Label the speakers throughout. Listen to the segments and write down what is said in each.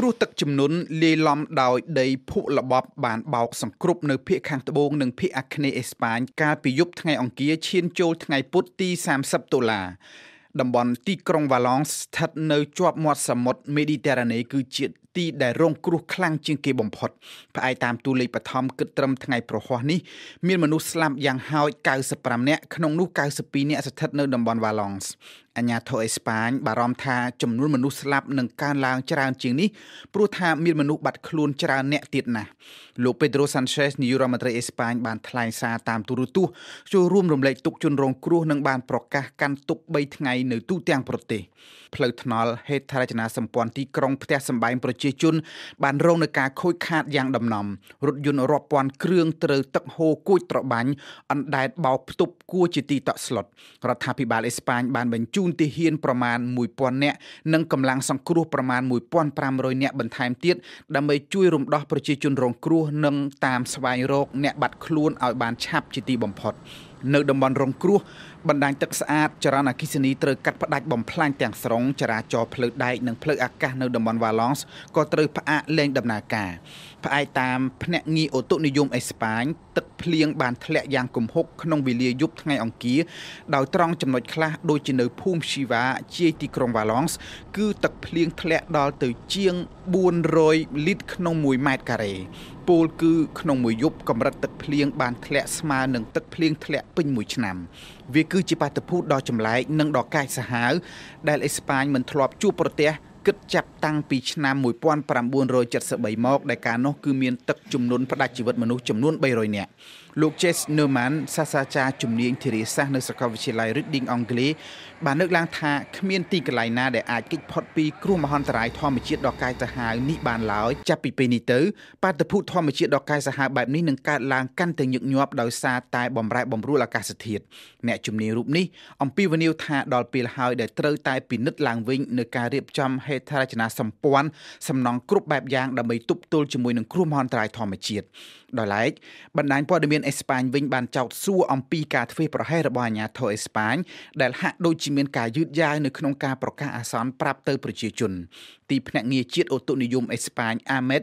Speaker 1: គ្រោះទឹកជំនន់លាយឡំដោយដីភក់ល្បប់បានបោកសង្គ្រប់នៅភូមិខាងត្បូងនិងភូមិអាគ្នេយ៍អេស្ប៉ាញកាលពីយប់ថ្ងៃអង្គារឈានចូលថ្ងៃពុធទី30តុលាតំបន់ទីក្រុងវ៉ាឡង់ស្ថិតនៅជាប់មាត់សមុទ្រមេឌីទែរ៉ាណេគឺជាទីដែលរងគ្រោះខ្លាំងជាងគេបំផុតផ្អែកតាមតួលេខបឋមគិតត្រឹមថ្ងៃប្រហ័សនេះមានមនុស្សស្លាប់យ៉ាងហោច95នាក់ក្នុងនោះ92នាក់ស្ថិតនៅតំបន់វ៉ាឡង់អាញាធរអេស្ប៉ាញបារម្ភថាចំនួនមនុស្សស្លាប់នឹងកើនឡើងច្រើនជាងនេះព្រោះថាមានមនុស្សបាត់ខ្លួនច្រើនអ្នកទៀតណាស់លោកពេដ្រូសាន់ឆេសនាយករដ្ឋមន្ត្រីអេស្ប៉ាញបានថ្លែងសារតាមទូរទស្សន៍ចូលរួមរំលែកទុកជនរងគ្រោះនិងបានប្រកាសកាន់ទុក3ថ្ងៃនៅទូទាំងប្រទេសផ្លូវថ្នល់ហេដ្ឋារចនាសម្ព័ន្ធទីក្រុងផ្ទះសម្បែងប្រជាជន បានរងនឹងការខូចខាតយ៉ាងដំណំរថយន្តរាប់ពាន់គ្រឿងត្រូវទឹកហូរគួចត្របាញ់អណ្ដែតបោកផ្ទប់គួរជាទីតក់ស្លុតរដ្ឋាភិបាលអេស្ប៉ាញបានបញ្ជូនទាហានប្រមាណ1000នាក់និងកម្លាំងសង្គ្រោះប្រមាណ1500នាក់បន្ថែមទៀតដើម្បីជួយរំដោះប្រជាជនរងគ្រោះនិងតាមស្វែងរកអ្នកបាត់ខ្លួនឲ្យបានឆាប់ជាទីបំផុតនៅតំបន់រងគ្រោះបណ្ដាញទឹកស្អាតចរន្តអគ្គិសនីត្រូវកាត់ផ្ដាច់បំផ្លាញទាំងស្រុងចរាចរណ៍ផ្លូវដែកនិងផ្លូវអាកាសនៅតំបន់ Valence ក៏ត្រូវផ្អាកលែងដំណើរការផ្អែកតាមភ្នាក់ងារអូតូនិយមអេស្ប៉ាញទឹកភ្លៀងបានធ្លាក់យ៉ាងគំហុកក្នុងវេលាយប់ថ្ងៃអង្គារដោយត្រង់ចំណុចខ្លះដូចជានៅភូមិស៊ីវ៉ាជាយទីក្រុង Valence គឺទឹកភ្លៀងធ្លាក់ដល់ទៅជាង400លីត្រក្នុង1ម៉ែត្រការ៉េ ពលគឺក្នុងមួយយប់កម្រិតទឹកភ្លៀងបានធ្លាក់ស្មើនឹងទឹកភ្លៀងធ្លាក់ពេញមួយឆ្នាំ វាគឺជាបាតុភូតដ៏ចម្លែកនិងដ៏កាចសាហាវដែលអេស្ប៉ាញមិនធ្លាប់ជួបប្រទះ គិតចាប់តាំងពីឆ្នាំ1973មកដែលកាលនោះគឺមានទឹកជំនន់ផ្ដាច់ជីវិតមនុស្សចំនួន300នាក់លោក Jess Neumann សាស្ត្រាចារ្យជំនាញធារាសាស្ត្រនៅសាកលវិទ្យាល័យ Reading អង់គ្លេសបានលើកឡើងថាគ្មានទីកន្លែងណាដែលអាចគេចផុតពីគ្រោះមហន្តរាយធម្មជាតិដ៏កាចសាហាវនេះបានឡើយចាប់ពីពេលនេះទៅបាតុភូតធម្មជាតិដ៏កាចសាហាវបែបនេះនឹងកើតឡើងកាន់តែញឹកញាប់ដោយសារតែបំរែបំរួលអាកាសធាតុអ្នកជំនាញរូបនេះអំពាវនាវថាដល់ពេលហើយដែលត្រូវតែពិនិត្យឡើងវិញនៅការរៀបចំហេដ្ឋារចនាសម្ព័ន្ធសំណង់គ្រប់បែបយ៉ាងដើម្បីទប់ទល់ជាមួយនឹងគ្រោះមហន្តរាយធម្មជាតិដោយឡែកបណ្ដាញព័ត៌មានអេស្ប៉ាញវិញបានចោទសួរអំពីការធ្វេសប្រហែសរបស់អាជ្ញាធរអេស្ប៉ាញដែលហាក់ដូចជាមានការយឺតយ៉ាវនៅក្នុងការប្រកាសអាសន្នប្រាប់ទៅប្រជាជន ទីភ្នាក់ងារជាតិអូតូនិយមអេស្ប៉ាញអាមេត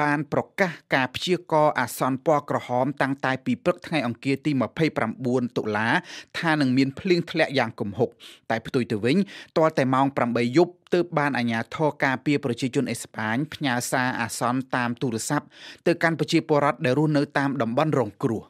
Speaker 1: បានប្រកាសការព្យាករណ៍អាសន្នពណ៌ក្រហមតាំងតែពីព្រឹកថ្ងៃអង្គារទី29តុលាថានឹងមានភ្លៀងធ្លាក់យ៉ាងគំហុកតែផ្ទុយទៅវិញទាល់តែម៉ោង8យប់ ទើបបានអាជ្ញាធរការពារប្រជាជនអេស្ប៉ាញផ្ញើសារអាសន្នតាមទូរស័ព្ទទៅកាន់ប្រជាពលរដ្ឋដែលរស់នៅតាមតំបន់រងគ្រោះ